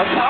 Okay.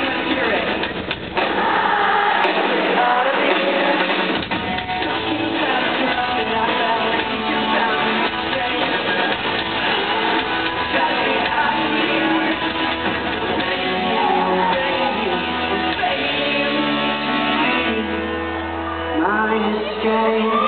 day.